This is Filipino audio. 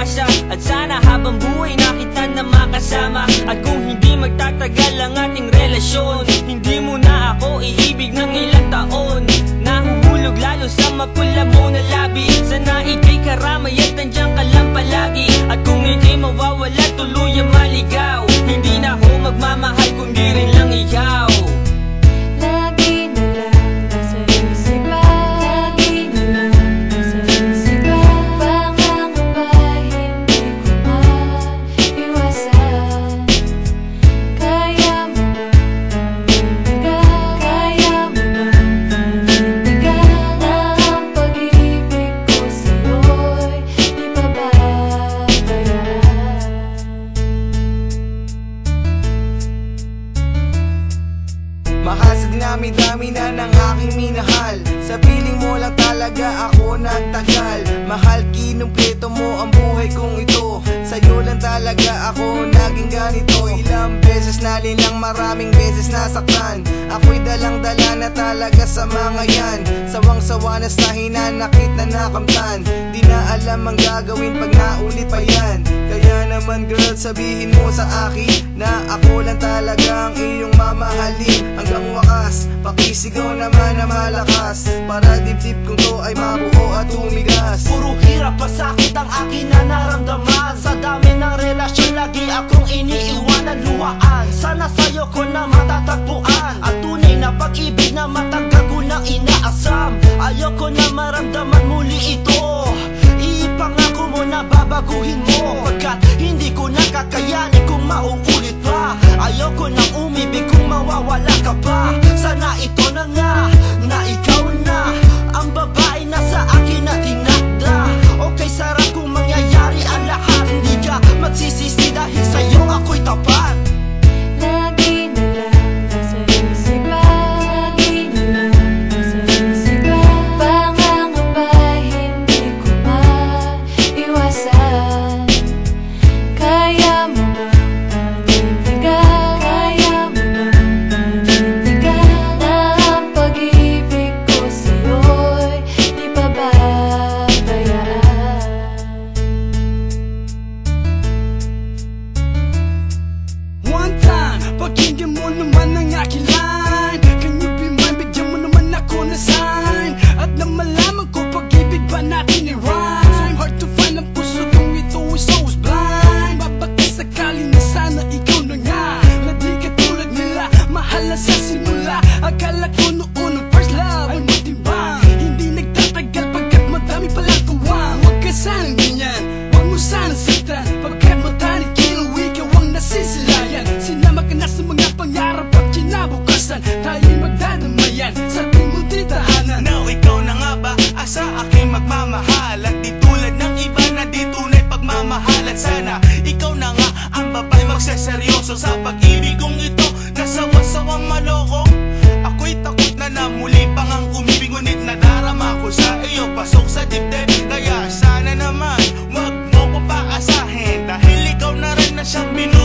pag-asa At sana habang buhay na kita na makasama. At kung hindi magtatagal ang ating relasyon Hindi mo na ako iibig ng ilang taon. Nahuhulog lalo sa mapula mo na labi. Sana ikay karamay at nandiyan ka lang palagi. At kung ikay mawawala tuluyang maligaw. Hindi na ako magmamahal Mahal sa dinami-dami na ng aking minahal. Sa piling mo lang talaga ako nagtagal. Mahal kinumpleto mo ang buhay kong ito. Sa'yo lang talaga ako naging ganito. Ilang beses na linang maraming beses nasaktan. Ako'y dalang-dala na talaga sa mga yan. Sawang-sawa na sa hinanakit na nakamtan. Di na alam ang gagawin pag naulit pa yan. Kaya naman girl sabihin mo sa akin Na ako lang talaga ang iyong mamahalin. Hanggang Pakisigaw naman na malakas. Para dibdib kong to ay mabuo at tumigas Puro hirap pa sakit ang akin na naramdaman Sa dami ng relasyon lagi akong iniiwanan luhaan. Sana sa'yo ko na matatagpuan At tunay na pag-ibig na matagal ko nang inaasam. Ayoko na maramdaman muli ito. Iipangako mo na babaguhin mo. Pagkat hindi ko nakakayanin kung mauulit pa. Ayoko nang umibig kung mawawala ka pa sa simula Akala ko noon ang first love ay matimbang Hindi nagtatagal pagkat madami palang kawang Huwag ka sanang ganyan, huwag mo sanang saktan. Pagkat matani kilo, ikaw ang nasisilayan. Sinama ka na sa mga pangarap at kinabukasan. Tayo'y magdadamayan sa ating munting tahanan. Now ikaw na nga ba? Asa aking magmamahal. At di tulad ng iba na di tunay pagmamahal. At sana ikaw na nga ang babae magseseryoso Sa nasawa-sawang maloko Ako'y takot na na muli pang ang umibig Ngunit nadarama ko sa iyo. Pasok sa dibdib Kaya sana naman wag mo ko paasahin. Dahil ikaw na rin na siyang binu